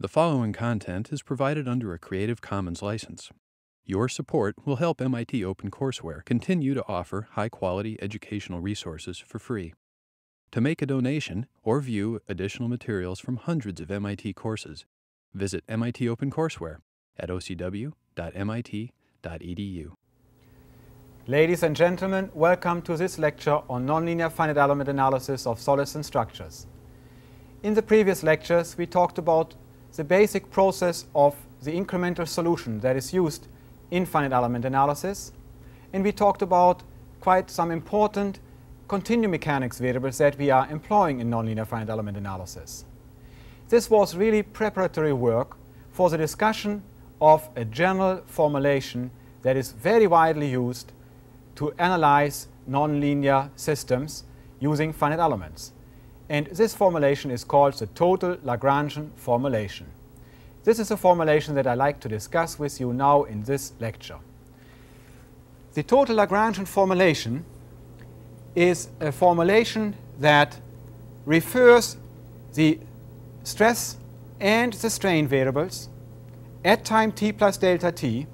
The following content is provided under a Creative Commons license. Your support will help MIT OpenCourseware continue to offer high quality educational resources for free. To make a donation or view additional materials from hundreds of MIT courses, visit MIT OpenCourseware at ocw.mit.edu. Ladies and gentlemen, welcome to this lecture on nonlinear finite element analysis of solids and structures. In the previous lectures, we talked about the basic process of the incremental solution that is used in finite element analysis. And we talked about quite some important continuum mechanics variables that we are employing in nonlinear finite element analysis. This was really preparatory work for the discussion of a general formulation that is very widely used to analyze nonlinear systems using finite elements. And this formulation is called the total Lagrangian formulation. This is a formulation that I like to discuss with you now in this lecture. The total Lagrangian formulation is a formulation that refers the stress and the strain variables at time t plus delta t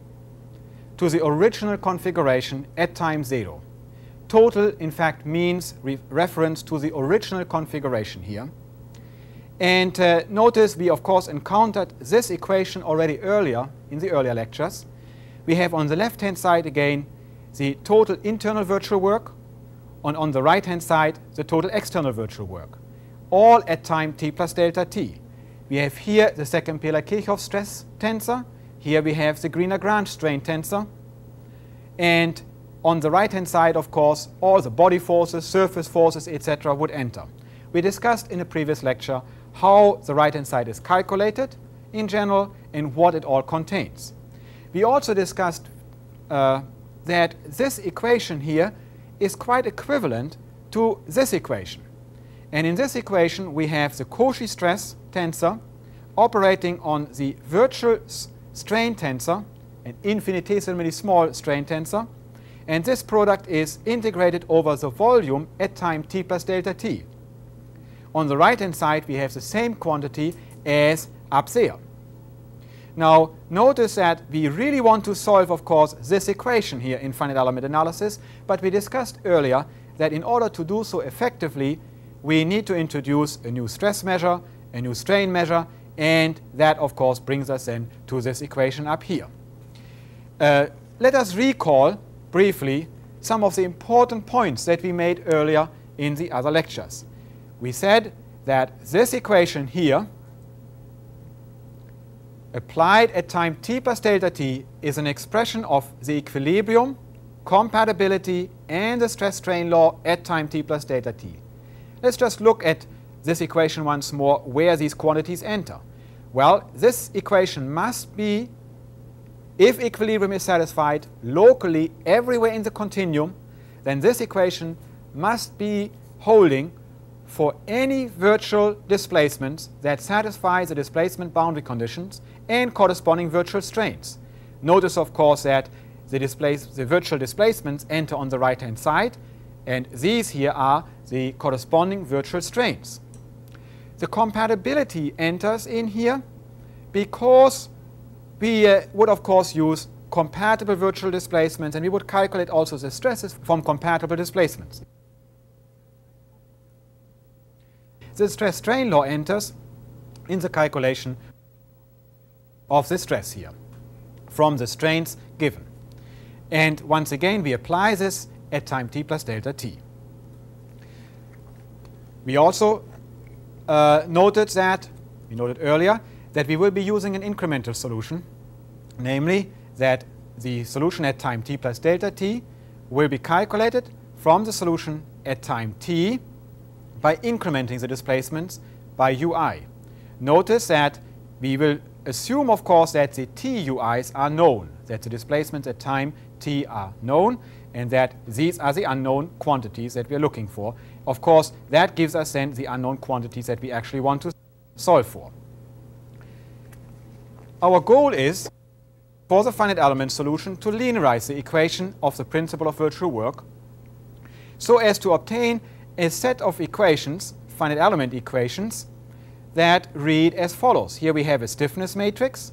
to the original configuration at time 0. Total, in fact, means re reference to the original configuration here. And uh, notice we, of course, encountered this equation already earlier in the earlier lectures. We have on the left-hand side, again, the total internal virtual work, and on the right-hand side, the total external virtual work, all at time t plus delta t. We have here the second Piola-Kirchhoff stress tensor. Here we have the Green-Lagrange strain tensor. And on the right-hand side, of course, all the body forces, surface forces, etc. would enter. We discussed in a previous lecture how the right-hand side is calculated in general and what it all contains. We also discussed uh, that this equation here is quite equivalent to this equation. And in this equation, we have the Cauchy stress tensor operating on the virtual strain tensor, an infinitesimally small strain tensor, and this product is integrated over the volume at time t plus delta t. On the right hand side we have the same quantity as up there. Now notice that we really want to solve of course this equation here in finite element analysis, but we discussed earlier that in order to do so effectively we need to introduce a new stress measure, a new strain measure, and that of course brings us then to this equation up here. Uh, let us recall briefly some of the important points that we made earlier in the other lectures. We said that this equation here applied at time t plus delta t is an expression of the equilibrium, compatibility, and the stress strain law at time t plus delta t. Let's just look at this equation once more, where these quantities enter. Well, this equation must be if equilibrium is satisfied locally everywhere in the continuum, then this equation must be holding for any virtual displacements that satisfy the displacement boundary conditions and corresponding virtual strains. Notice, of course, that the, the virtual displacements enter on the right-hand side, and these here are the corresponding virtual strains. The compatibility enters in here because we uh, would, of course, use compatible virtual displacements, and we would calculate also the stresses from compatible displacements. The stress strain law enters in the calculation of the stress here from the strains given. And once again, we apply this at time t plus delta t. We also uh, noted that, we noted earlier, that we will be using an incremental solution, namely that the solution at time t plus delta t will be calculated from the solution at time t by incrementing the displacements by ui. Notice that we will assume, of course, that the tui's are known, that the displacements at time t are known, and that these are the unknown quantities that we are looking for. Of course, that gives us then the unknown quantities that we actually want to solve for. Our goal is for the finite element solution to linearize the equation of the principle of virtual work so as to obtain a set of equations, finite element equations, that read as follows. Here we have a stiffness matrix,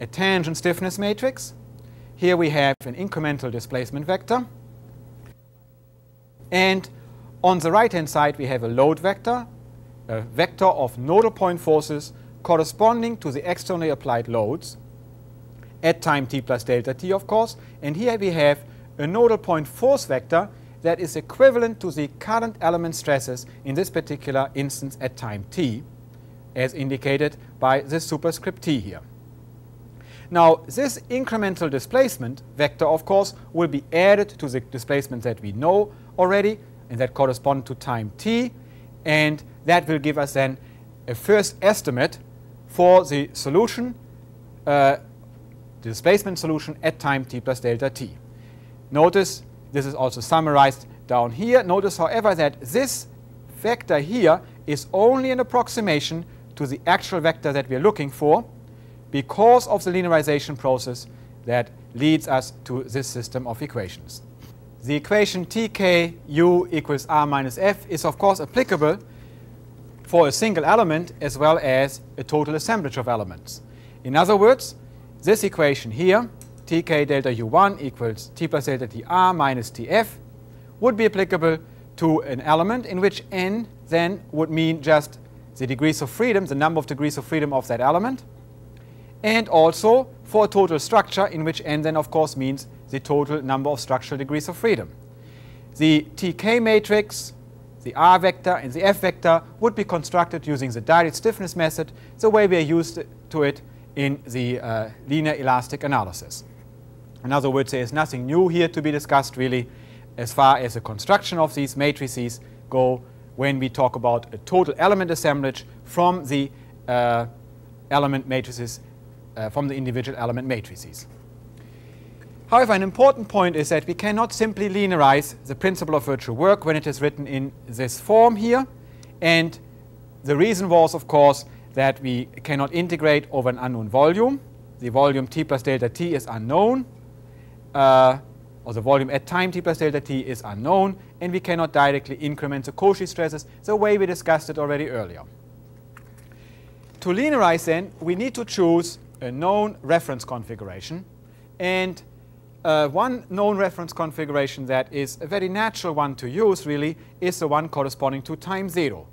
a tangent stiffness matrix. Here we have an incremental displacement vector. And on the right-hand side, we have a load vector, a vector of nodal point forces corresponding to the externally applied loads at time t plus delta t, of course. And here we have a nodal point force vector that is equivalent to the current element stresses in this particular instance at time t, as indicated by this superscript t here. Now, this incremental displacement vector, of course, will be added to the displacement that we know already, and that correspond to time t, and that will give us then a first estimate for the solution, uh, the displacement solution at time t plus delta t. Notice this is also summarized down here. Notice, however, that this vector here is only an approximation to the actual vector that we are looking for because of the linearization process that leads us to this system of equations. The equation tku equals r minus f is of course applicable for a single element as well as a total assemblage of elements. In other words, this equation here, tk delta u1 equals t plus delta tr minus tf, would be applicable to an element in which n then would mean just the degrees of freedom, the number of degrees of freedom of that element, and also for a total structure in which n then of course means the total number of structural degrees of freedom. The TK matrix, the R vector, and the F vector would be constructed using the direct stiffness method, the way we are used to it in the uh, linear elastic analysis. In other words, there is nothing new here to be discussed really as far as the construction of these matrices go when we talk about a total element assemblage from the uh, element matrices, uh, from the individual element matrices. However, an important point is that we cannot simply linearize the principle of virtual work when it is written in this form here. And the reason was, of course, that we cannot integrate over an unknown volume. The volume t plus delta t is unknown, uh, or the volume at time t plus delta t is unknown, and we cannot directly increment the Cauchy stresses the way we discussed it already earlier. To linearize then, we need to choose a known reference configuration, and uh, one known reference configuration that is a very natural one to use really is the one corresponding to time zero.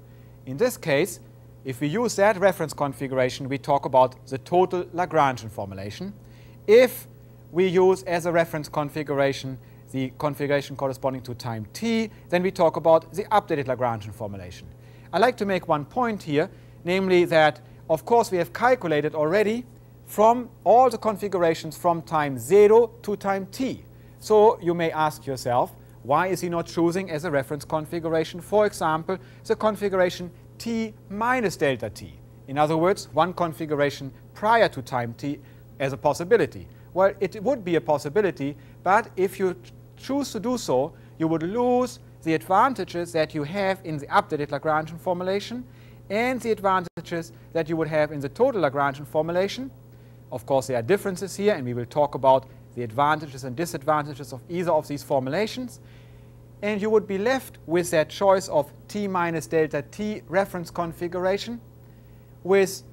In this case, if we use that reference configuration, we talk about the total Lagrangian formulation. If we use as a reference configuration the configuration corresponding to time t, then we talk about the updated Lagrangian formulation. I'd like to make one point here, namely that, of course, we have calculated already from all the configurations from time 0 to time t. So you may ask yourself, why is he not choosing as a reference configuration, for example, the configuration t minus delta t? In other words, one configuration prior to time t as a possibility. Well, it would be a possibility, but if you choose to do so, you would lose the advantages that you have in the updated Lagrangian formulation and the advantages that you would have in the total Lagrangian formulation of course, there are differences here, and we will talk about the advantages and disadvantages of either of these formulations. And you would be left with that choice of t minus delta t reference configuration with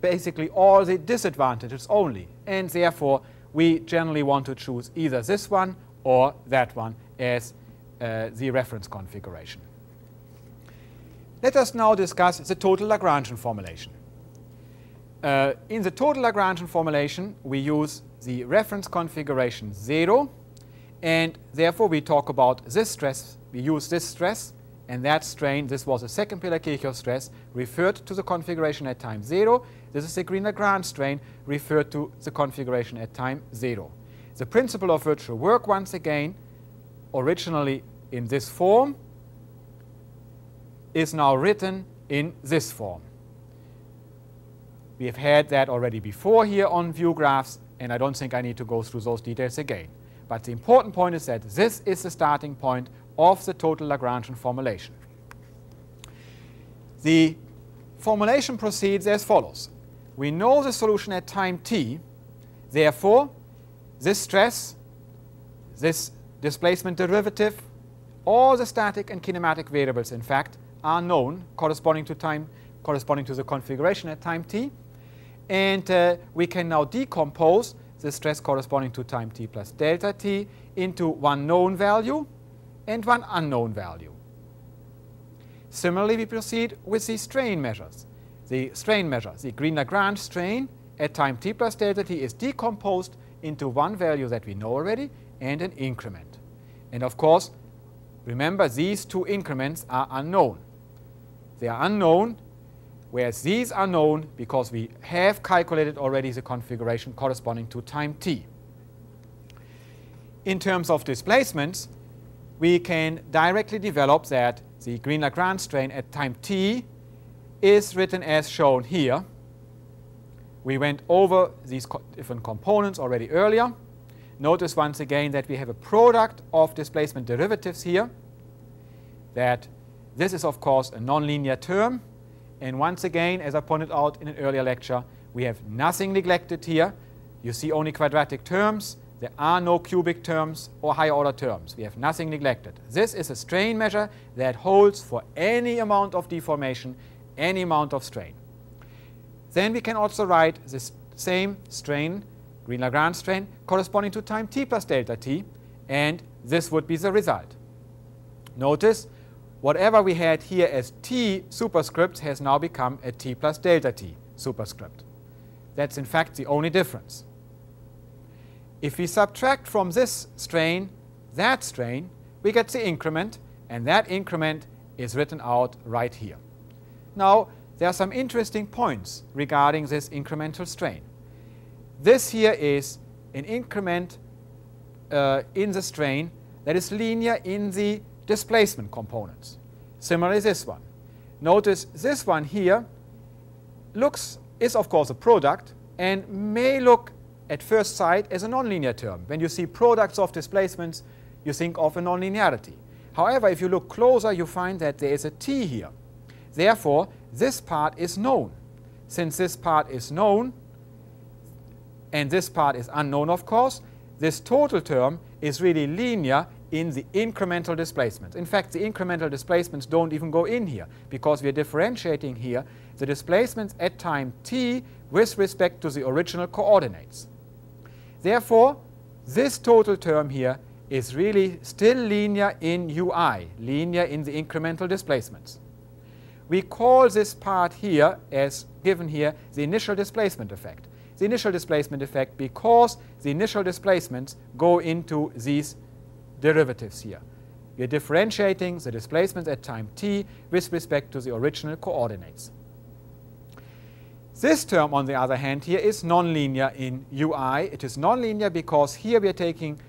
basically all the disadvantages only. And therefore, we generally want to choose either this one or that one as uh, the reference configuration. Let us now discuss the total Lagrangian formulation. Uh, in the total Lagrangian formulation, we use the reference configuration 0, and therefore we talk about this stress. We use this stress, and that strain, this was a second Piola-Kirchhoff stress, referred to the configuration at time 0. This is the Green-Lagrange strain, referred to the configuration at time 0. The principle of virtual work, once again, originally in this form, is now written in this form. We have had that already before here on view graphs, and I don't think I need to go through those details again. But the important point is that this is the starting point of the total Lagrangian formulation. The formulation proceeds as follows. We know the solution at time t, therefore this stress, this displacement derivative, all the static and kinematic variables in fact are known corresponding to time corresponding to the configuration at time t. And uh, we can now decompose the stress corresponding to time t plus delta t into one known value and one unknown value. Similarly, we proceed with the strain measures. The strain measure, the Green-Lagrange strain at time t plus delta t is decomposed into one value that we know already and an increment. And of course, remember these two increments are unknown. They are unknown, whereas these are known because we have calculated already the configuration corresponding to time t. In terms of displacements, we can directly develop that the Green-Lagrange strain at time t is written as shown here. We went over these co different components already earlier. Notice once again that we have a product of displacement derivatives here, that this is of course a nonlinear term. And once again, as I pointed out in an earlier lecture, we have nothing neglected here. You see only quadratic terms. There are no cubic terms or higher order terms. We have nothing neglected. This is a strain measure that holds for any amount of deformation, any amount of strain. Then we can also write this same strain, Green-Lagrange strain, corresponding to time t plus delta t, and this would be the result. Notice, whatever we had here as t superscript has now become a t plus delta t superscript. That's in fact the only difference. If we subtract from this strain that strain, we get the increment, and that increment is written out right here. Now, there are some interesting points regarding this incremental strain. This here is an increment uh, in the strain that is linear in the displacement components. Similarly, this one. Notice this one here looks is of course a product and may look at first sight as a nonlinear term. When you see products of displacements, you think of a nonlinearity. However, if you look closer, you find that there is a t here. Therefore, this part is known. Since this part is known, and this part is unknown, of course, this total term is really linear in the incremental displacements. In fact, the incremental displacements don't even go in here because we are differentiating here the displacements at time t with respect to the original coordinates. Therefore, this total term here is really still linear in ui, linear in the incremental displacements. We call this part here, as given here, the initial displacement effect. The initial displacement effect because the initial displacements go into these derivatives here. We are differentiating the displacements at time t with respect to the original coordinates. This term, on the other hand, here is nonlinear in ui. It is nonlinear because here we are taking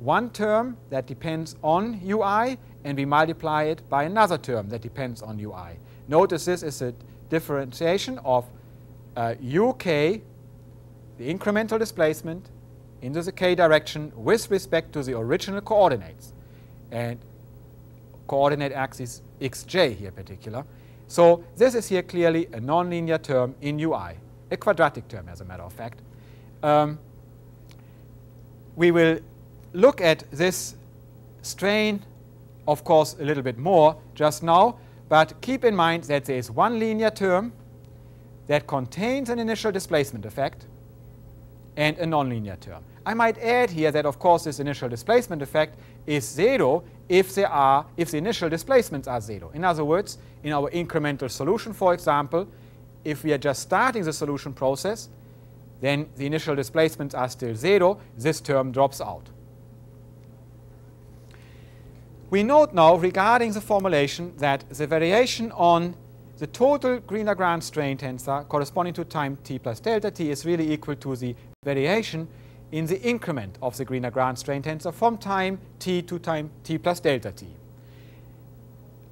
one term that depends on ui and we multiply it by another term that depends on ui. Notice this is a differentiation of uh, uk, the incremental displacement, into the k direction with respect to the original coordinates. And coordinate axis xj here in particular. So this is here clearly a nonlinear term in ui, a quadratic term as a matter of fact. Um, we will look at this strain, of course, a little bit more just now, but keep in mind that there is one linear term that contains an initial displacement effect and a nonlinear term. I might add here that, of course, this initial displacement effect is zero if are if the initial displacements are zero. In other words, in our incremental solution, for example, if we are just starting the solution process, then the initial displacements are still zero. This term drops out. We note now regarding the formulation that the variation on the total Green-Lagrange strain tensor corresponding to time t plus delta t is really equal to the variation in the increment of the Green-Lagrange strain tensor from time t to time t plus delta t.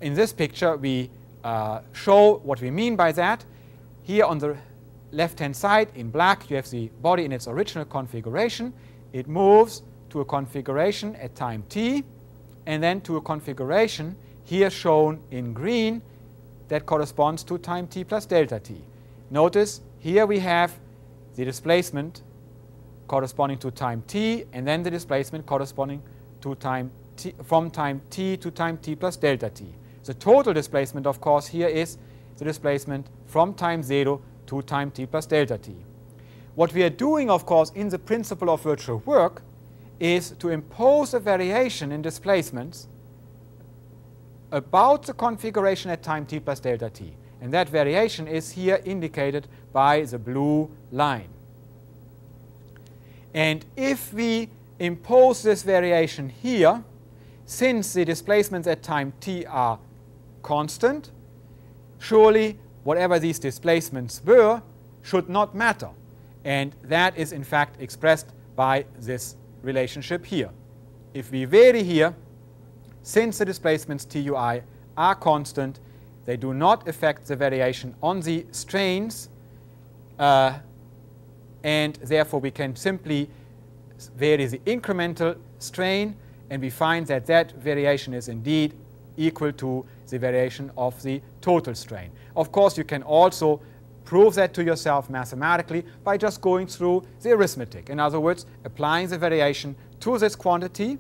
In this picture, we uh, show what we mean by that. Here on the left-hand side in black, you have the body in its original configuration. It moves to a configuration at time t and then to a configuration here shown in green that corresponds to time t plus delta t. Notice here we have the displacement corresponding to time t and then the displacement corresponding to time t from time t to time t plus delta t. The total displacement of course here is the displacement from time 0 to time t plus delta t. What we are doing, of course, in the principle of virtual work is to impose a variation in displacements about the configuration at time t plus delta t. And that variation is here indicated by the blue line. And if we impose this variation here, since the displacements at time t are constant, surely whatever these displacements were should not matter. And that is in fact expressed by this relationship here. If we vary here, since the displacements TUI are constant, they do not affect the variation on the strains, uh, and therefore we can simply vary the incremental strain, and we find that that variation is indeed equal to the variation of the total strain. Of course, you can also prove that to yourself mathematically by just going through the arithmetic. In other words, applying the variation to this quantity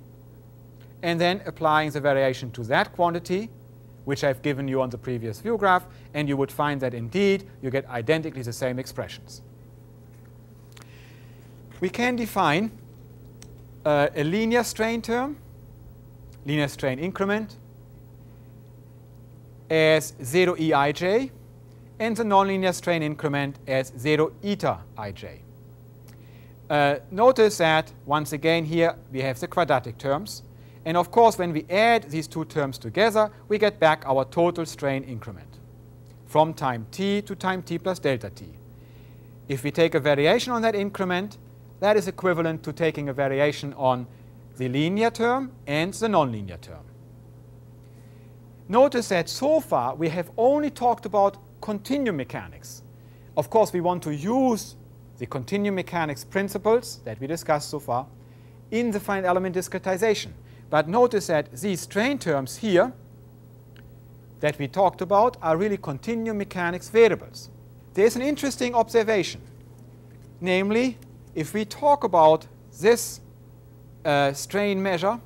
and then applying the variation to that quantity, which I've given you on the previous view graph, and you would find that indeed you get identically the same expressions. We can define uh, a linear strain term, linear strain increment, as 0 Eij, and the nonlinear strain increment as 0 eta ij. Uh, notice that once again here we have the quadratic terms. And of course, when we add these two terms together, we get back our total strain increment from time t to time t plus delta t. If we take a variation on that increment, that is equivalent to taking a variation on the linear term and the nonlinear term. Notice that so far we have only talked about continuum mechanics. Of course, we want to use the continuum mechanics principles that we discussed so far in the finite element discretization. But notice that these strain terms here that we talked about are really continuum mechanics variables. There's an interesting observation. Namely, if we talk about this uh, strain measure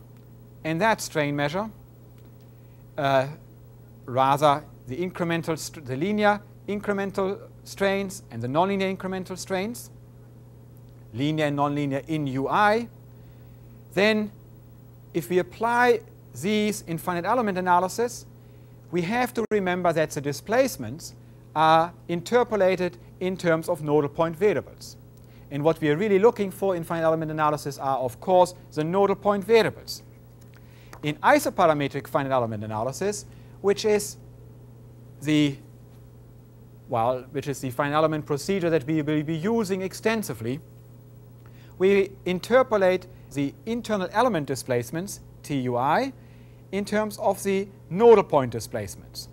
and that strain measure, uh, rather the incremental, the linear incremental strains and the nonlinear incremental strains, linear and nonlinear in UI, then if we apply these in finite element analysis, we have to remember that the displacements are interpolated in terms of nodal point variables. And what we are really looking for in finite element analysis are, of course, the nodal point variables. In isoparametric finite element analysis, which is the well, which is the finite element procedure that we will be using extensively, we interpolate the internal element displacements, TUI, in terms of the nodal point displacements.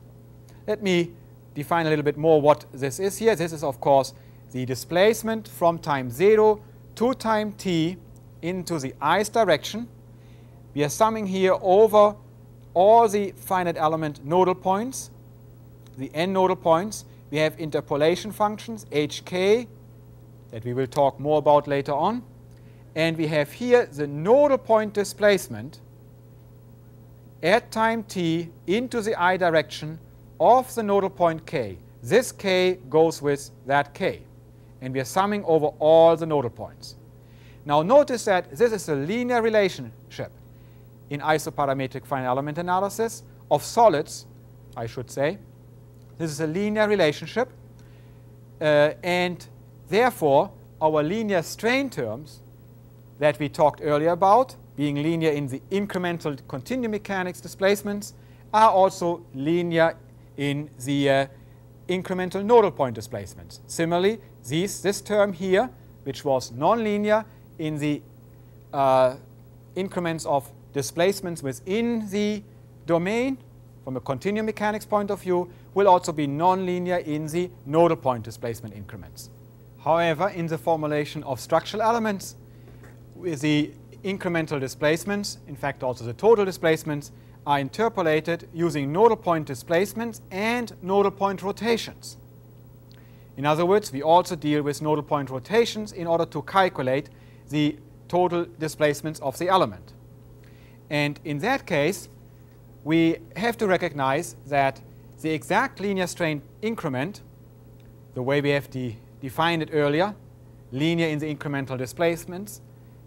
Let me define a little bit more what this is here. This is, of course, the displacement from time 0 to time t into the i's direction. We are summing here over all the finite element nodal points the n nodal points, we have interpolation functions, hk, that we will talk more about later on. And we have here the nodal point displacement at time t into the i direction of the nodal point k. This k goes with that k. And we are summing over all the nodal points. Now notice that this is a linear relationship in isoparametric finite element analysis of solids, I should say. This is a linear relationship. Uh, and therefore, our linear strain terms that we talked earlier about, being linear in the incremental continuum mechanics displacements, are also linear in the uh, incremental nodal point displacements. Similarly, these, this term here, which was nonlinear in the uh, increments of displacements within the domain, from a continuum mechanics point of view, will also be nonlinear in the nodal point displacement increments. However, in the formulation of structural elements, the incremental displacements, in fact also the total displacements, are interpolated using nodal point displacements and nodal point rotations. In other words, we also deal with nodal point rotations in order to calculate the total displacements of the element. And in that case, we have to recognize that the exact linear strain increment, the way we have de defined it earlier, linear in the incremental displacements,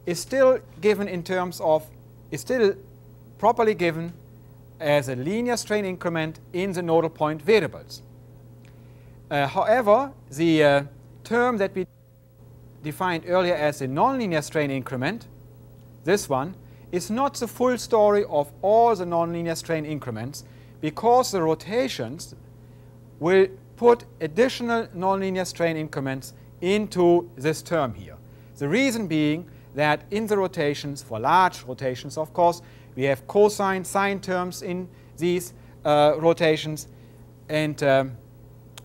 is still given in terms of, is still properly given as a linear strain increment in the nodal point variables. Uh, however, the uh, term that we defined earlier as a nonlinear strain increment, this one, is not the full story of all the nonlinear strain increments because the rotations will put additional nonlinear strain increments into this term here. The reason being that in the rotations, for large rotations of course, we have cosine, sine terms in these uh, rotations and um,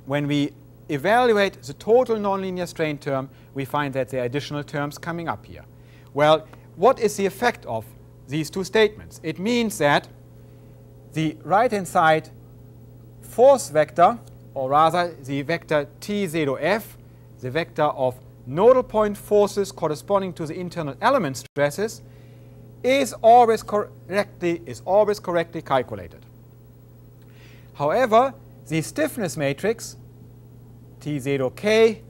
when we evaluate the total nonlinear strain term, we find that there are additional terms coming up here. Well, what is the effect of these two statements? It means that the right-hand side force vector, or rather the vector T0f, the vector of nodal point forces corresponding to the internal element stresses, is always correctly, is always correctly calculated. However, the stiffness matrix T0k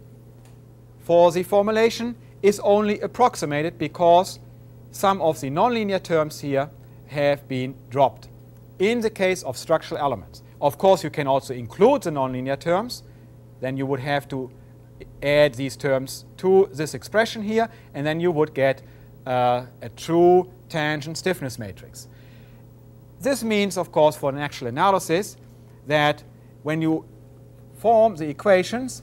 for the formulation is only approximated because some of the nonlinear terms here have been dropped in the case of structural elements. Of course, you can also include the nonlinear terms. Then you would have to add these terms to this expression here, and then you would get uh, a true tangent stiffness matrix. This means, of course, for an actual analysis, that when you form the equations,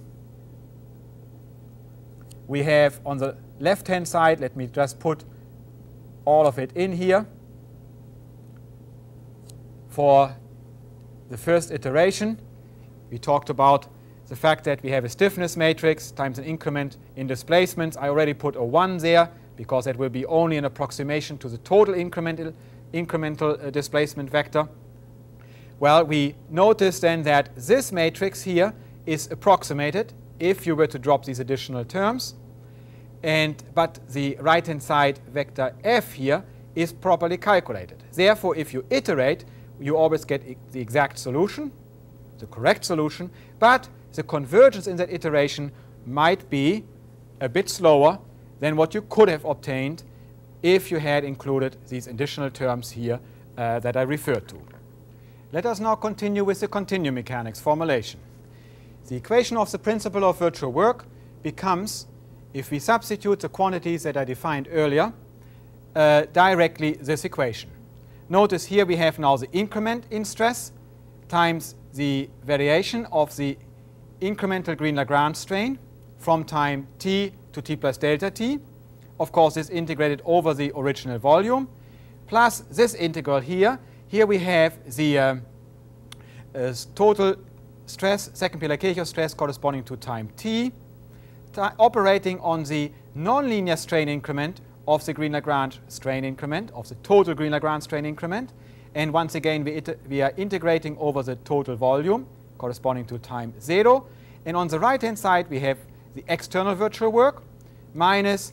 we have on the left-hand side, let me just put all of it in here. For the first iteration, we talked about the fact that we have a stiffness matrix times an increment in displacements. I already put a 1 there because that will be only an approximation to the total incremental, incremental uh, displacement vector. Well, we notice then that this matrix here is approximated if you were to drop these additional terms. And, but the right-hand side vector f here is properly calculated. Therefore, if you iterate, you always get the exact solution, the correct solution, but the convergence in that iteration might be a bit slower than what you could have obtained if you had included these additional terms here uh, that I referred to. Let us now continue with the continuum mechanics formulation. The equation of the principle of virtual work becomes, if we substitute the quantities that I defined earlier, uh, directly this equation. Notice here we have now the increment in stress times the variation of the incremental Green-Lagrange strain from time t to t plus delta t. Of course, this integrated over the original volume, plus this integral here here we have the uh, uh, total stress, second Piola-Kirchhoff stress corresponding to time t, operating on the nonlinear strain increment of the Green-Lagrange strain increment, of the total Green-Lagrange strain increment. And once again, we, we are integrating over the total volume corresponding to time 0. And on the right-hand side, we have the external virtual work minus,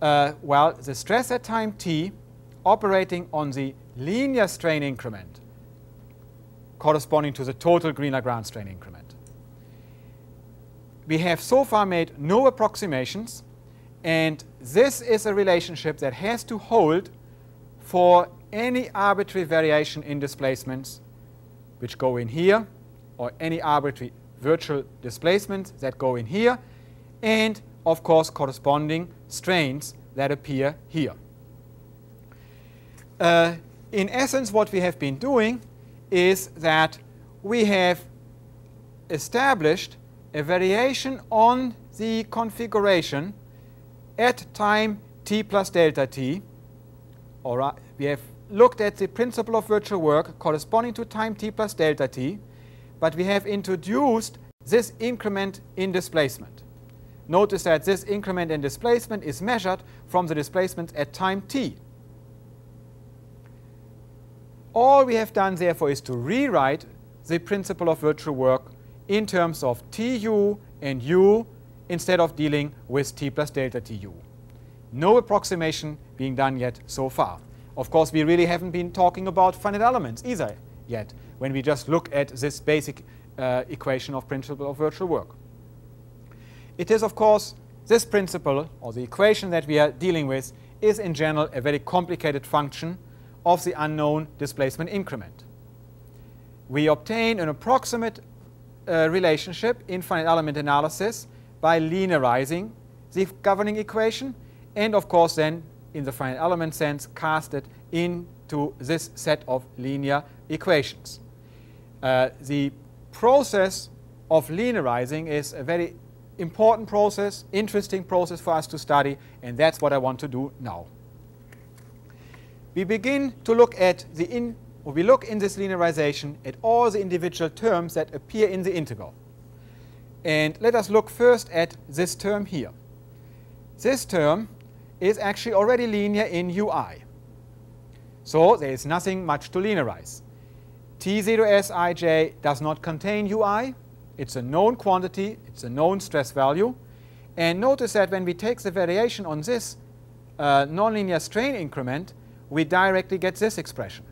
uh, well, the stress at time t operating on the linear strain increment corresponding to the total Green-Lagrange strain increment. We have so far made no approximations, and this is a relationship that has to hold for any arbitrary variation in displacements which go in here, or any arbitrary virtual displacements that go in here, and of course corresponding strains that appear here. Uh, in essence, what we have been doing is that we have established a variation on the configuration at time t plus delta t. Or we have looked at the principle of virtual work corresponding to time t plus delta t, but we have introduced this increment in displacement. Notice that this increment in displacement is measured from the displacement at time t. All we have done, therefore, is to rewrite the principle of virtual work in terms of tu and u instead of dealing with t plus delta tu. No approximation being done yet so far. Of course, we really haven't been talking about finite elements either yet when we just look at this basic uh, equation of principle of virtual work. It is, of course, this principle, or the equation that we are dealing with, is in general a very complicated function of the unknown displacement increment. We obtain an approximate uh, relationship in finite element analysis by linearizing the governing equation and of course then in the finite element sense cast it into this set of linear equations. Uh, the process of linearizing is a very important process, interesting process for us to study, and that's what I want to do now. We begin to look at the in, or we look in this linearization at all the individual terms that appear in the integral. And let us look first at this term here. This term is actually already linear in ui. So there is nothing much to linearize. T0sij does not contain ui. It's a known quantity. It's a known stress value. And notice that when we take the variation on this uh, nonlinear strain increment, we directly get this expression,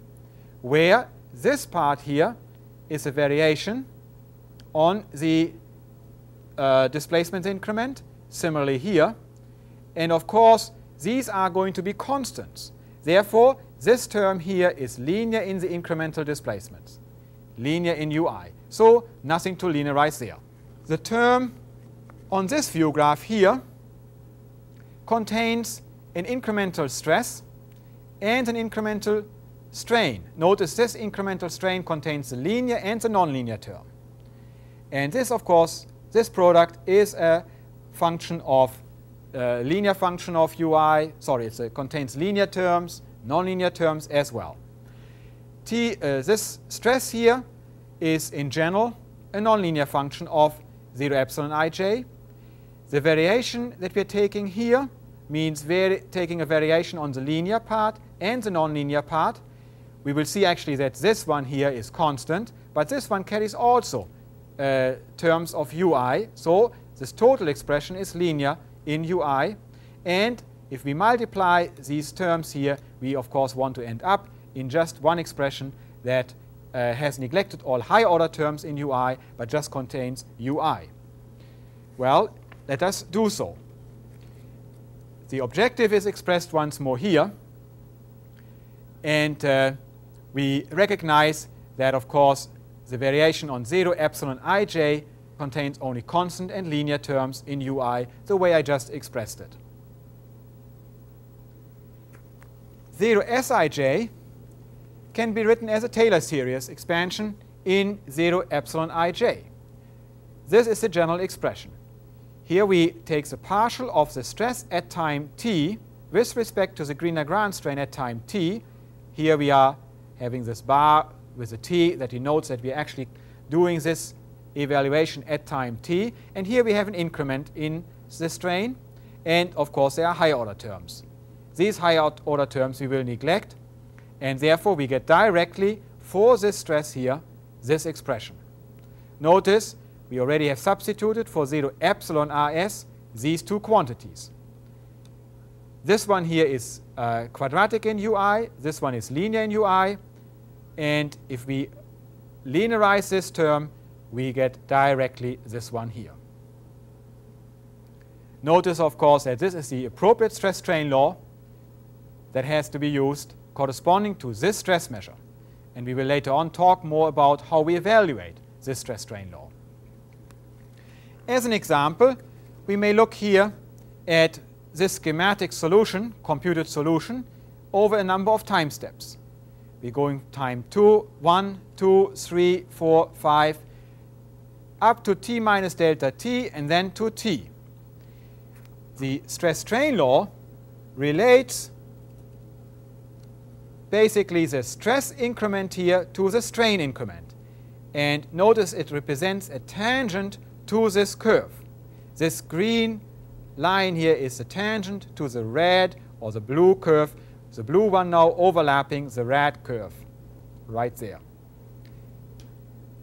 where this part here is a variation on the uh, displacement increment, similarly here. And of course, these are going to be constants. Therefore, this term here is linear in the incremental displacements, linear in ui. So nothing to linearize there. The term on this view graph here contains an incremental stress and an incremental strain. Notice this incremental strain contains the linear and the nonlinear term. And this, of course, this product is a function of uh, linear function of ui. Sorry, it contains linear terms, nonlinear terms as well. T, uh, this stress here is in general a nonlinear function of 0 epsilon ij. The variation that we're taking here means taking a variation on the linear part and the nonlinear part. We will see actually that this one here is constant, but this one carries also uh, terms of ui. So this total expression is linear in ui. And if we multiply these terms here, we of course want to end up in just one expression that uh, has neglected all high order terms in ui, but just contains ui. Well, let us do so. The objective is expressed once more here. And uh, we recognize that, of course, the variation on 0 epsilon ij contains only constant and linear terms in ui, the way I just expressed it. 0 sij can be written as a Taylor series expansion in 0 epsilon ij. This is the general expression. Here we take the partial of the stress at time t with respect to the Green-Lagrange strain at time t. Here we are having this bar with a t that denotes that we are actually doing this evaluation at time t. And here we have an increment in the strain. And of course, there are higher order terms. These higher order terms we will neglect. And therefore, we get directly for this stress here this expression. Notice we already have substituted for 0 epsilon rs these two quantities. This one here is uh, quadratic in ui, this one is linear in ui, and if we linearize this term, we get directly this one here. Notice, of course, that this is the appropriate stress strain law that has to be used corresponding to this stress measure. And we will later on talk more about how we evaluate this stress strain law. As an example, we may look here at this schematic solution, computed solution, over a number of time steps. We're going time 2, 1, 2, 3, 4, 5, up to t minus delta t, and then to t. The stress-strain law relates basically the stress increment here to the strain increment. And notice it represents a tangent to this curve. This green line here is the tangent to the red or the blue curve, the blue one now overlapping the red curve right there.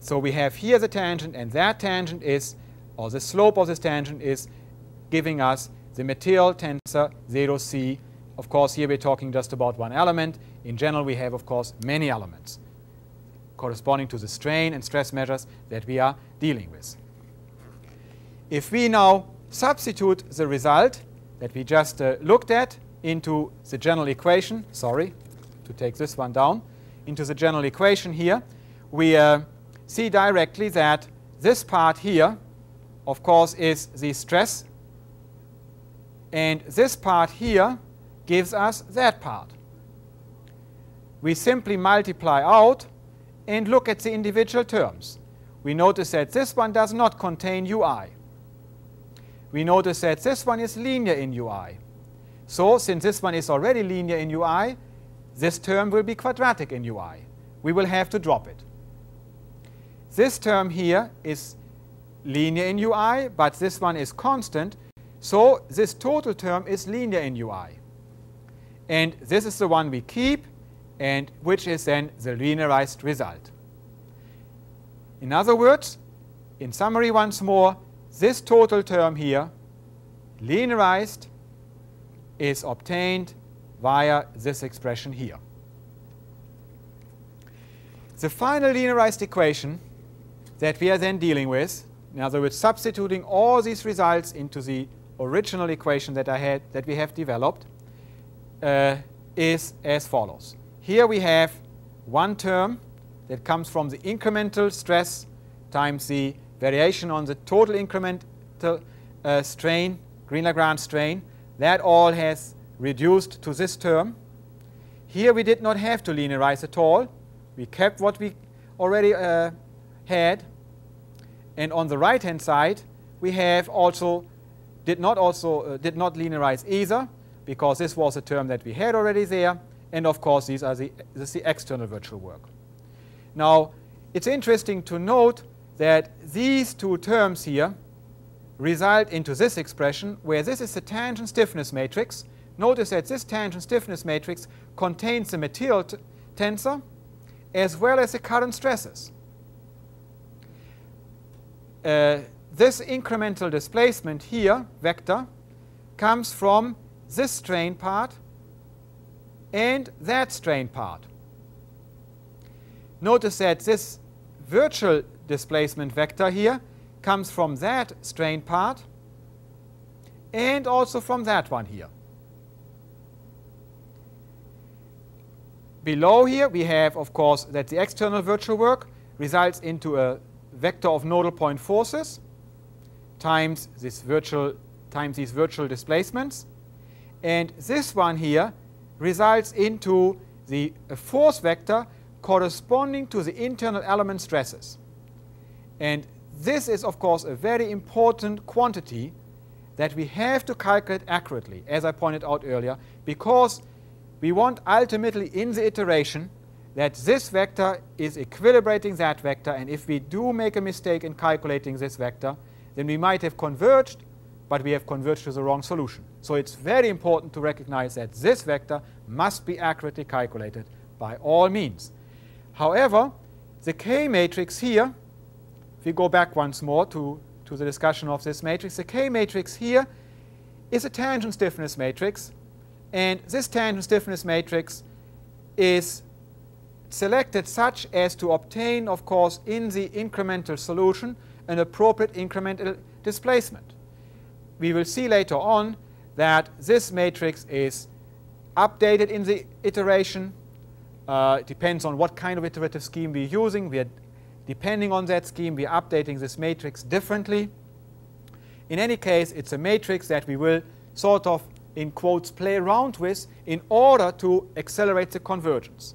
So we have here the tangent, and that tangent is, or the slope of this tangent is giving us the material tensor 0c. Of course, here we're talking just about one element. In general, we have, of course, many elements. corresponding to the strain and stress measures that we are dealing with. If we now substitute the result that we just uh, looked at into the general equation, sorry, to take this one down, into the general equation here, we uh, see directly that this part here, of course, is the stress, and this part here gives us that part. We simply multiply out and look at the individual terms. We notice that this one does not contain ui. We notice that this one is linear in ui. So since this one is already linear in ui, this term will be quadratic in ui. We will have to drop it. This term here is linear in ui, but this one is constant. So this total term is linear in ui. And this is the one we keep, and which is then the linearized result. In other words, in summary once more, this total term here, linearized, is obtained via this expression here. The final linearized equation that we are then dealing with, in other words, substituting all these results into the original equation that I had that we have developed, uh, is as follows. Here we have one term that comes from the incremental stress times the variation on the total incremental uh, strain, Green-Lagrange strain. That all has reduced to this term. Here we did not have to linearize at all. We kept what we already uh, had. And on the right-hand side, we have also did not also uh, did not linearize either because this was a term that we had already there. And of course, these are the, this is the external virtual work. Now, it's interesting to note that these two terms here result into this expression where this is the tangent stiffness matrix. Notice that this tangent stiffness matrix contains the material tensor as well as the current stresses. Uh, this incremental displacement here, vector, comes from this strain part and that strain part. Notice that this virtual displacement vector here comes from that strain part and also from that one here. Below here we have, of course, that the external virtual work results into a vector of nodal point forces times this virtual times these virtual displacements. And this one here results into the force vector corresponding to the internal element stresses. And this is, of course, a very important quantity that we have to calculate accurately, as I pointed out earlier, because we want ultimately in the iteration that this vector is equilibrating that vector, and if we do make a mistake in calculating this vector, then we might have converged, but we have converged to the wrong solution. So it's very important to recognize that this vector must be accurately calculated by all means. However, the K matrix here, we go back once more to, to the discussion of this matrix, the K matrix here is a tangent stiffness matrix. And this tangent stiffness matrix is selected such as to obtain, of course, in the incremental solution, an appropriate incremental displacement. We will see later on that this matrix is updated in the iteration. Uh, it depends on what kind of iterative scheme we're using. We are, depending on that scheme, we're updating this matrix differently. In any case, it's a matrix that we will sort of, in quotes, play around with in order to accelerate the convergence.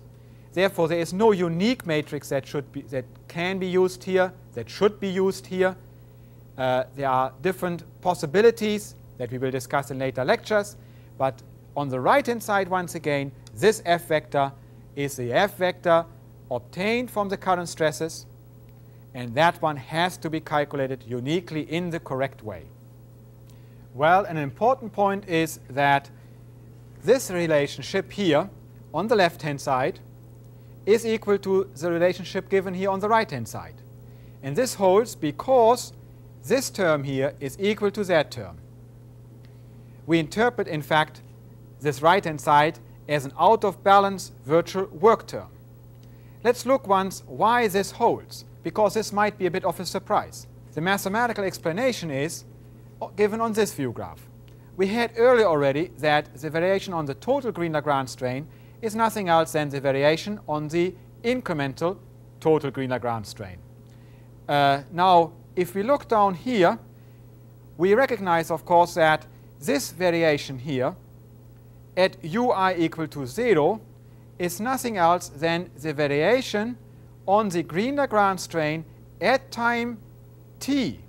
Therefore, there is no unique matrix that, should be, that can be used here, that should be used here. Uh, there are different possibilities that we will discuss in later lectures. But on the right-hand side, once again, this f vector is the f vector obtained from the current stresses, and that one has to be calculated uniquely in the correct way. Well, an important point is that this relationship here on the left-hand side is equal to the relationship given here on the right-hand side. And this holds because this term here is equal to that term we interpret, in fact, this right-hand side as an out-of-balance virtual work term. let's look once why this holds, because this might be a bit of a surprise. The mathematical explanation is uh, given on this view graph. We had earlier already that the variation on the total Green-Lagrange strain is nothing else than the variation on the incremental total Green-Lagrange strain. Uh, now, if we look down here, we recognize, of course, that this variation here at ui equal to 0 is nothing else than the variation on the Green-Lagrange strain at time t.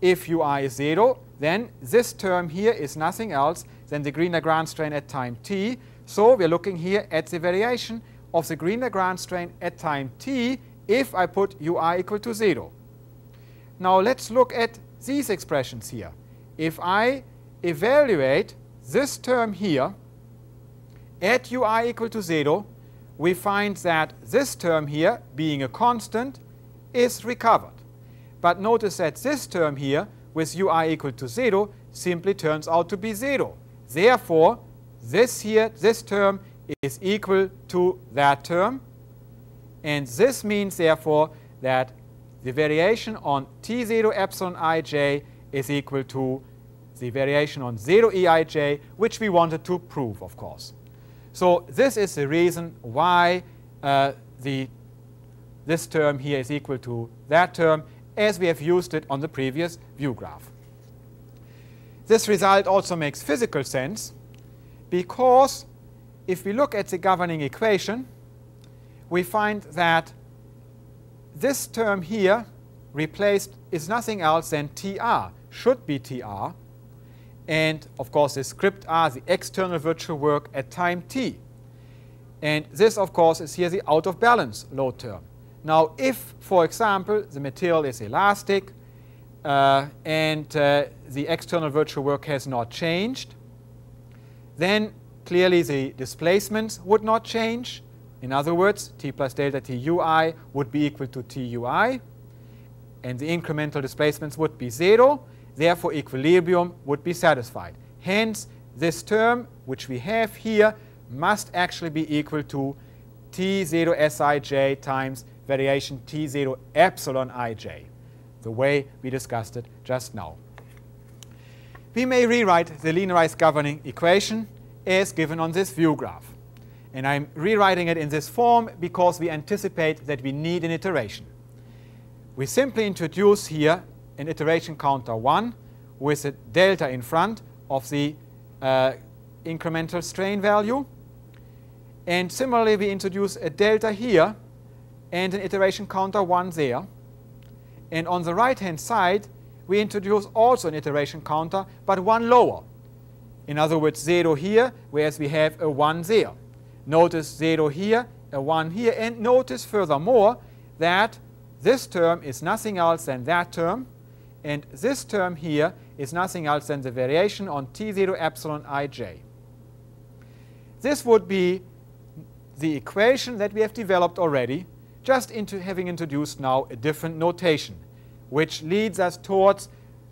If ui is 0, then this term here is nothing else than the Green-Lagrange strain at time t. So we're looking here at the variation of the Green-Lagrange strain at time t if I put ui equal to 0. Now let's look at these expressions here. If I evaluate this term here at ui equal to 0, we find that this term here, being a constant, is recovered. But notice that this term here, with ui equal to 0, simply turns out to be 0. Therefore, this here, this term is equal to that term. And this means, therefore, that the variation on T0 epsilon ij is equal to the variation on 0 eij, which we wanted to prove, of course. So this is the reason why uh, the, this term here is equal to that term, as we have used it on the previous view graph. This result also makes physical sense, because if we look at the governing equation, we find that this term here replaced is nothing else than tr, should be tr. And of course, the script r, the external virtual work at time t. And this, of course, is here the out of balance load term. Now, if, for example, the material is elastic uh, and uh, the external virtual work has not changed, then clearly the displacements would not change. In other words, t plus delta t ui would be equal to t ui, and the incremental displacements would be 0. Therefore, equilibrium would be satisfied. Hence, this term, which we have here, must actually be equal to T0 Sij times variation T0 epsilon ij, the way we discussed it just now. We may rewrite the linearized governing equation as given on this view graph. And I'm rewriting it in this form because we anticipate that we need an iteration. We simply introduce here an iteration counter 1 with a delta in front of the uh, incremental strain value. And similarly, we introduce a delta here and an iteration counter 1 there. And on the right-hand side, we introduce also an iteration counter, but one lower. In other words, 0 here, whereas we have a 1 there. Notice 0 here, a 1 here, and notice furthermore that this term is nothing else than that term, and this term here is nothing else than the variation on T0 epsilon ij. This would be the equation that we have developed already, just into having introduced now a different notation, which leads us towards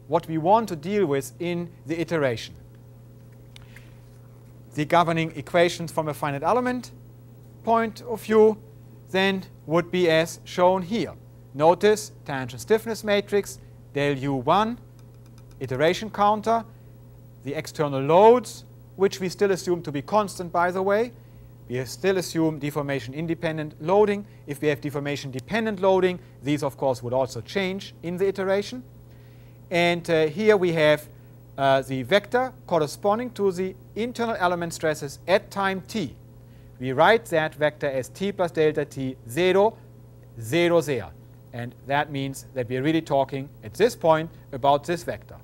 what we want to deal with in the iteration. The governing equations from a finite element point of view then would be as shown here. Notice tangent stiffness matrix, del u1, iteration counter, the external loads, which we still assume to be constant, by the way. We still assume deformation independent loading. If we have deformation dependent loading, these, of course, would also change in the iteration. And uh, here we have uh, the vector corresponding to the internal element stresses at time t. We write that vector as t plus delta t 0, 0 there. And that means that we're really talking at this point about this vector.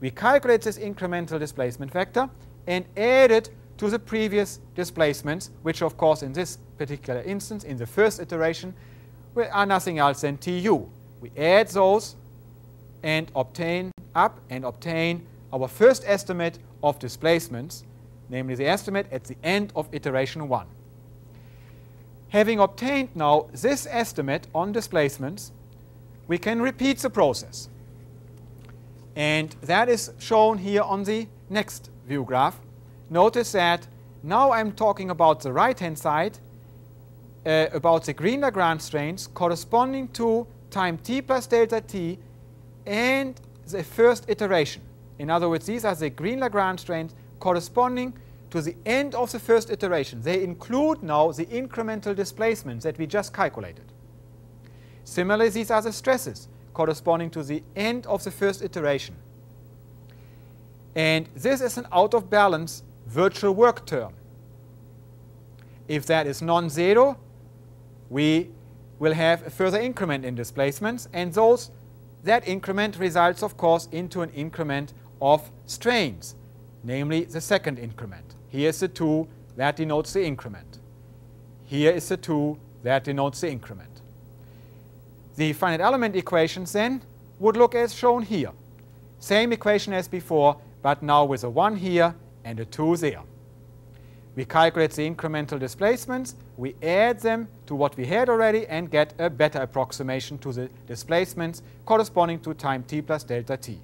We calculate this incremental displacement vector and add it to the previous displacements, which of course in this particular instance, in the first iteration, are nothing else than tu. We add those and obtain up and obtain our first estimate of displacements, namely the estimate at the end of iteration 1. Having obtained now this estimate on displacements, we can repeat the process. And that is shown here on the next view graph. Notice that now I'm talking about the right-hand side. uh, about the Green-Lagrange strains corresponding to time t plus delta t and the first iteration. In other words, these are the Green-Lagrange strains corresponding to the end of the first iteration. They include now the incremental displacements that we just calculated. Similarly, these are the stresses corresponding to the end of the first iteration. And this is an out of balance virtual work term. If that is non-zero, we will have a further increment in displacements, and those that increment results, of course, into an increment of strains, namely the second increment. Here is the 2, that denotes the increment. Here is the 2, that denotes the increment. The finite element equations then would look as shown here. Same equation as before, but now with a 1 here and a 2 there. We calculate the incremental displacements, we add them to what we had already and get a better approximation to the displacements corresponding to time t plus delta t.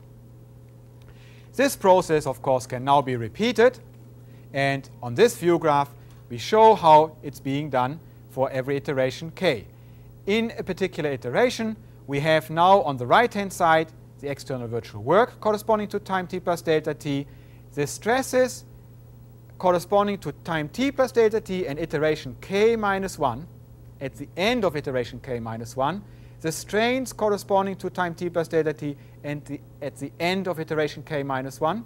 This process, of course, can now be repeated and on this view graph, we show how it's being done for every iteration k. In a particular iteration, we have now on the right-hand side the external virtual work corresponding to time t plus delta t, the stresses corresponding to time t plus delta t and iteration k minus 1 at the end of iteration k minus 1, the strains corresponding to time t plus delta t and the, at the end of iteration k minus 1,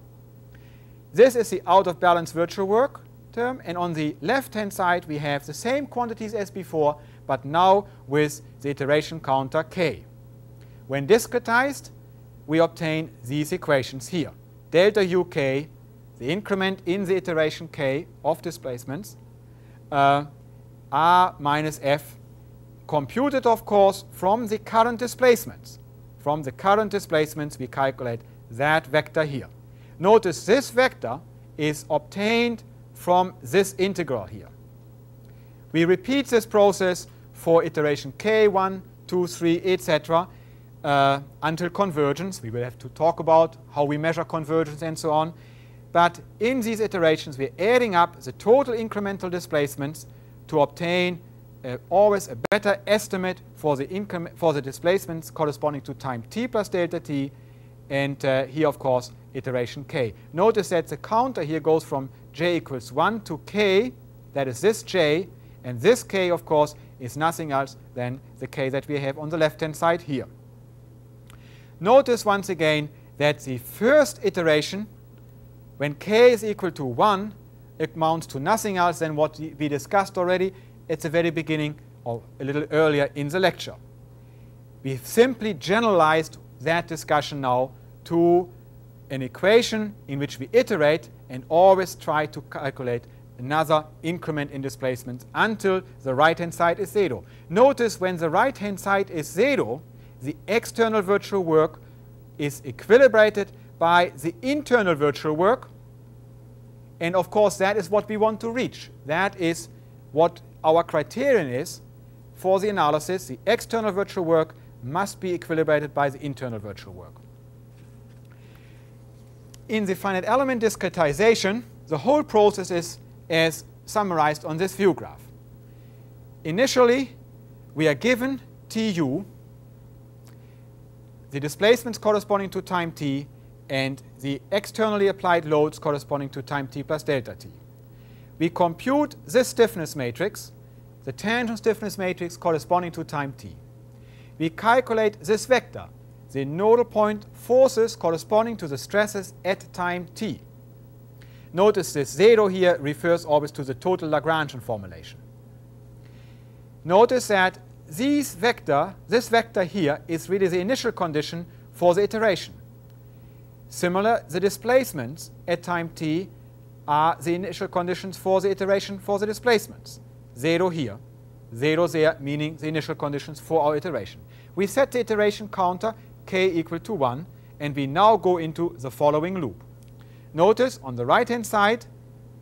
this is the out of balance virtual work term, and on the left-hand side we have the same quantities as before, but now with the iteration counter k. When discretized, we obtain these equations here. Delta uk, the increment in the iteration k of displacements, uh, r minus f, computed, of course, from the current displacements. From the current displacements, we calculate that vector here. Notice this vector is obtained from this integral here. We repeat this process for iteration k1, 2, 3, etc. Uh, until convergence. We will have to talk about how we measure convergence and so on. But in these iterations, we're adding up the total incremental displacements to obtain uh, always a better estimate for the, for the displacements corresponding to time t plus delta t. And uh, here, of course, iteration k. Notice that the counter here goes from j equals 1 to k, that is this j, and this k, of course, is nothing else than the k that we have on the left-hand side here. Notice once again that the first iteration, when k is equal to 1, amounts to nothing else than what we discussed already at the very beginning or a little earlier in the lecture. We've simply generalized that discussion now to an equation in which we iterate and always try to calculate another increment in displacement until the right-hand side is zero. Notice when the right-hand side is zero, the external virtual work is equilibrated by the internal virtual work. And of course, that is what we want to reach. That is what our criterion is for the analysis. The external virtual work must be equilibrated by the internal virtual work in the finite element discretization, the whole process is as summarized on this view graph. Initially, we are given Tu, the displacements corresponding to time t, and the externally applied loads corresponding to time t plus delta t. We compute this stiffness matrix, the tangent stiffness matrix corresponding to time t. We calculate this vector, the nodal point forces corresponding to the stresses at time t. Notice this zero here refers always to the total Lagrangian formulation. Notice that these vector, this vector here is really the initial condition for the iteration. Similar, the displacements at time t are the initial conditions for the iteration for the displacements. Zero here, zero there, meaning the initial conditions for our iteration. We set the iteration counter k equal to 1, and we now go into the following loop. Notice on the right-hand side,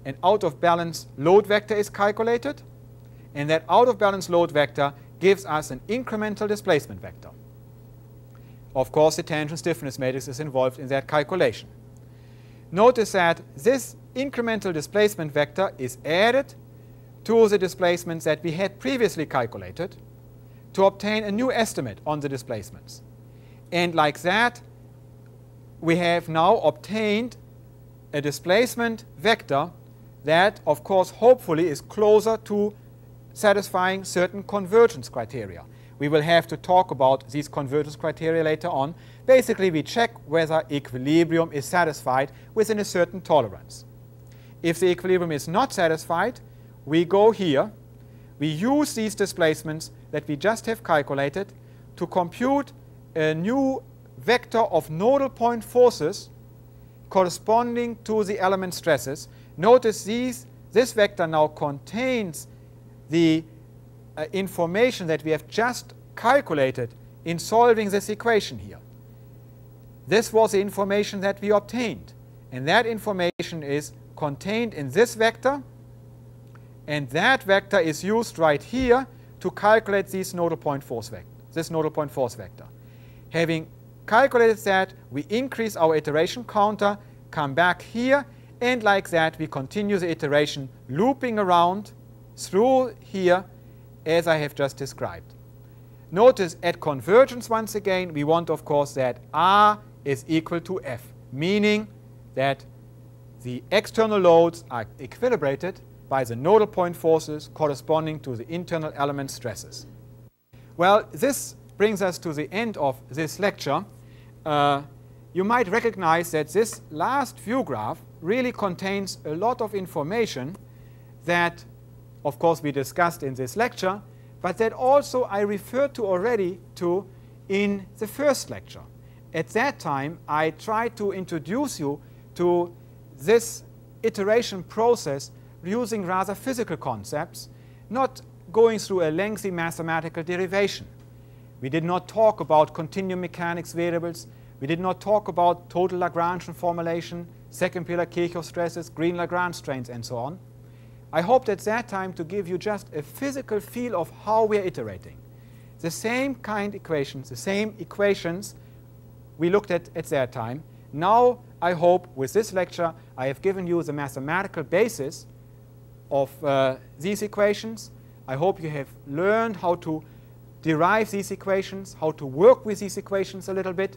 an out-of-balance load vector is calculated, and that out-of-balance load vector gives us an incremental displacement vector. Of course, the tangent stiffness matrix is involved in that calculation. Notice that this incremental displacement vector is added to the displacements that we had previously calculated to obtain a new estimate on the displacements. And like that, we have now obtained a displacement vector that, of course, hopefully is closer to satisfying certain convergence criteria. We will have to talk about these convergence criteria later on. Basically, we check whether equilibrium is satisfied within a certain tolerance. If the equilibrium is not satisfied, we go here, we use these displacements that we just have calculated to compute a new vector of nodal point forces corresponding to the element stresses. Notice these, this vector now contains the uh, information that we have just calculated in solving this equation here. This was the information that we obtained. And that information is contained in this vector. And that vector is used right here to calculate this nodal point force vector, this nodal point force vector. Having calculated that, we increase our iteration counter, come back here, and like that we continue the iteration looping around through here as I have just described. Notice at convergence once again we want of course that R is equal to F, meaning that the external loads are equilibrated by the nodal point forces corresponding to the internal element stresses. Well, this brings us to the end of this lecture. Uh, you might recognize that this last view graph really contains a lot of information that, of course, we discussed in this lecture, but that also I referred to already to in the first lecture. At that time, I tried to introduce you to this iteration process using rather physical concepts, not going through a lengthy mathematical derivation. We did not talk about continuum mechanics variables. We did not talk about total Lagrangian formulation, second Piola-Kirchhoff stresses, Green-Lagrange strains, and so on. I hoped at that time to give you just a physical feel of how we are iterating. The same kind equations, the same equations we looked at at that time. Now, I hope with this lecture I have given you the mathematical basis of uh, these equations. I hope you have learned how to derive these equations, how to work with these equations a little bit.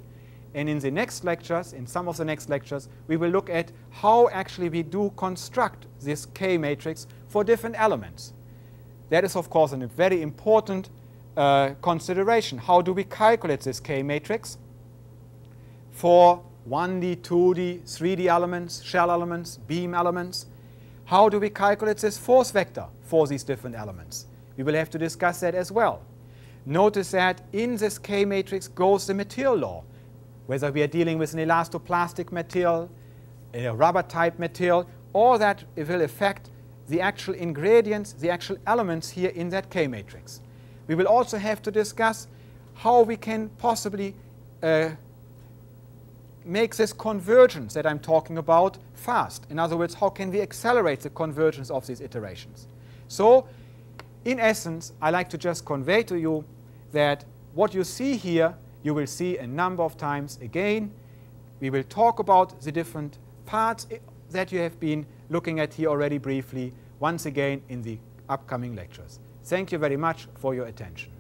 And in the next lectures, in some of the next lectures, we will look at how actually we do construct this K matrix for different elements. That is, of course, a very important uh, consideration. How do we calculate this K matrix for 1D, 2D, 3D elements, shell elements, beam elements? How do we calculate this force vector for these different elements? We will have to discuss that as well. Notice that in this K matrix goes the material law whether we are dealing with an elastoplastic material, a rubber type material, or that will affect the actual ingredients, the actual elements here in that K matrix. We will also have to discuss how we can possibly uh, make this convergence that I'm talking about fast. In other words, how can we accelerate the convergence of these iterations? So, in essence, I like to just convey to you that what you see here you will see a number of times again. We will talk about the different parts that you have been looking at here already briefly once again in the upcoming lectures. Thank you very much for your attention.